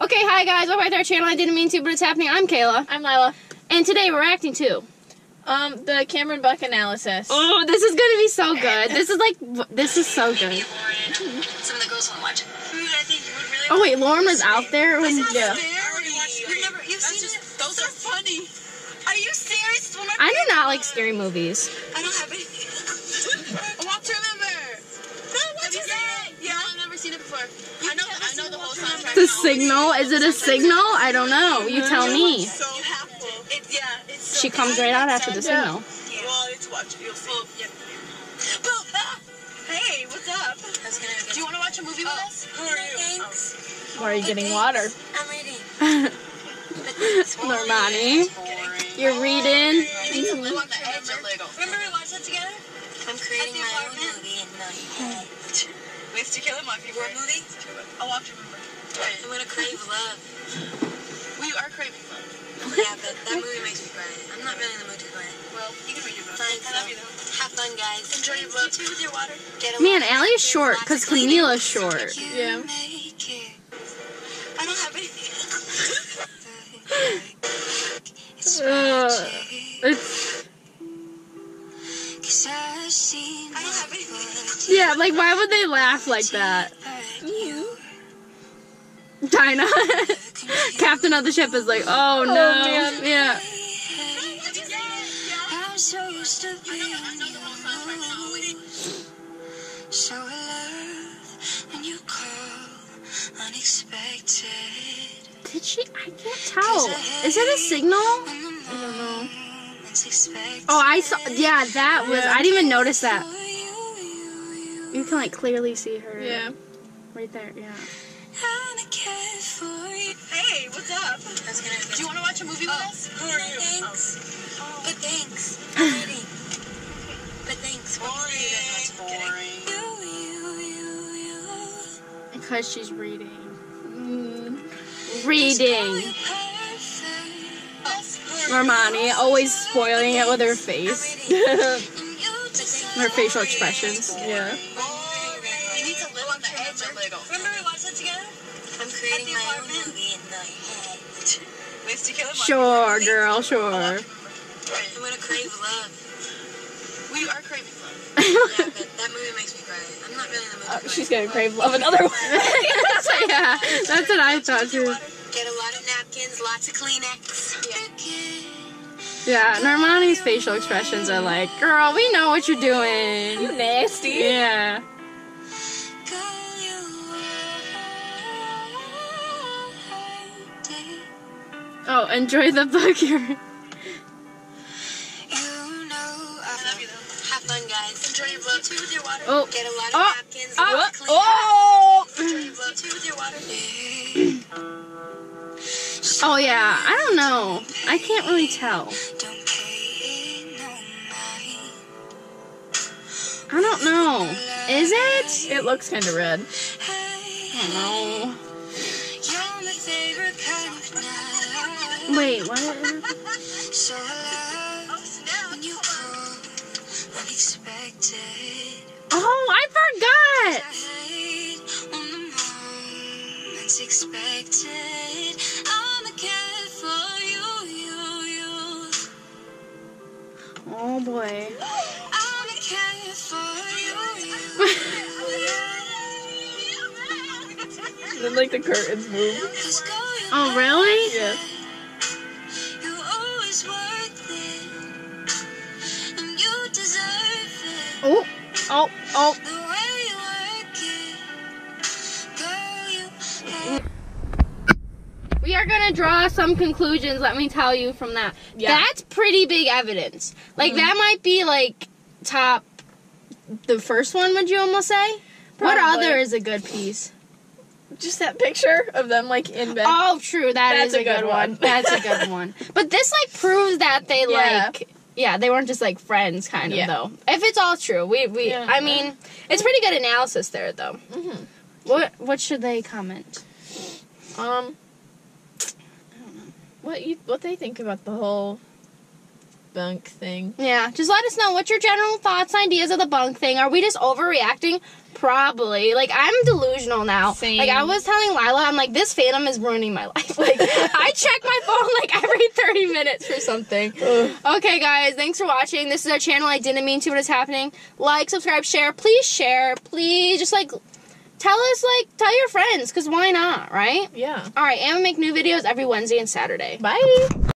Okay, hi guys, welcome back to our channel. I didn't mean to, but it's happening. I'm Kayla, I'm Lila. and today we're acting too. Um, the Camren bunk analysis. Oh, this is gonna be so good. This is like, this is so good. Some of the girls want to watch food. I think you would really. Oh wait, Lauren was out there when. Yeah. You've never. You've seen it. Those are funny. Are you serious? It's one of my I do not like scary movies. I don't have anything. Walk to remember. No, what is that? Yeah, I've never seen it before. I know. I know the whole soundtrack. The signal? Is it a signal? I don't know. You mm-hmm. tell me. So you have to. It, yeah. It's so She comes right out after the signal. Well, it's watch. You'll see. Yeah. Well, hey, what's up? Do you want to watch a movie with oh, us? Who are you? Thanks. Oh. Why are you getting water? I'm reading. Normani, you're reading. You need to live on the edge of Lego. Remember we watched that together? I'm creating my own movie in my head. Hmm. We have to kill him off. What movie? I'll watch remember. I'm gonna crave love. We are craving love. yeah, but that movie makes me cry. I'm not really in the mood to cry. Well, you can read your book. Fine, I love you though. Have fun, guys. Enjoy your book. You too with your water. Get Man, Ally is short because Camila's short. Yeah. I don't have anything. Uh, it's I don't have anything. yeah, like why would they laugh like that? Dinah, captain of the ship is like, oh, oh no, man. yeah. I'm so used to being so alert when you call unexpected. Did she? I can't tell. Is it a signal? I don't know. Oh, I saw. Yeah, that was. I didn't even notice that. You can like clearly see her. Yeah. Right there. Yeah. Hey, what's up? Do you want to watch a movie with us? Who are you? Thanks. But thanks. I'm reading. But thanks. Boring. Because she's reading. Mm. Reading. Normani always spoiling it with her face. her facial expressions. Yeah. You need to live on the edge of Lego. Remember we watched that together? I'm creating my own movie in my head. We have to kill him. Sure, girl, sure. I'm gonna crave love. We are craving love. yeah, but that movie makes me cry. I'm not really in the mood. Uh, to she's gonna crave love another one. yeah, that's what I thought too. Get a lot of napkins, lots of Kleenex. Yeah, Normani's facial expressions are like, girl, we know what you're doing. you nasty. Yeah. Oh, enjoy the book. I love you though. Oh. Have fun, oh. guys. Enjoy your book. too with your water. Oh. Get a lot of Oh. napkins, Oh. lots of Kleenex. Oh! Enjoy your book. too with your water. Oh yeah, I don't know. I can't really tell. Don't pay no mind. I don't know. Is it? It looks kind of red. I don't know. Wait, what? So alive when you call unexpected. Oh, I forgot. I hate when the moment's expected. I'm a cat for you, you, you. Oh boy. I'm a cat for you, you. Then like the curtains move. Cause girl, you Oh really? Yeah. Oh, oh, oh. The way you work it. Girl, you We are gonna draw some conclusions. Let me tell you from that. Yeah. That's pretty big evidence. Like Mhm. that might be like top. The first one, would you almost say? What other is a good piece? Just that picture of them like in bed. Oh, true. That's That's a, good, one. That's a good one. But this like proves that they Yeah. like. Yeah, they weren't just like friends, kind of Yeah. though. If it's all true, we we. Yeah. I mean, it's pretty good analysis there though. Mhm. What what should they comment? Um. I don't know What you what they think about the whole bunk thing. Yeah, just let us know what your general thoughts, ideas of the bunk thing. Are we just overreacting? Probably. Like I'm delusional now. Same. Like I was telling Lila, I'm like, this fandom is ruining my life. Like I check my phone like every 30 minutes for something. Okay, guys, thanks for watching. This is our channel. I didn't mean to what is happening. Like, subscribe, share. Please share. Please just like tell us like tell your friends, cause why not, right? Yeah. All right, and we make new videos every Wednesday and Saturday. Bye.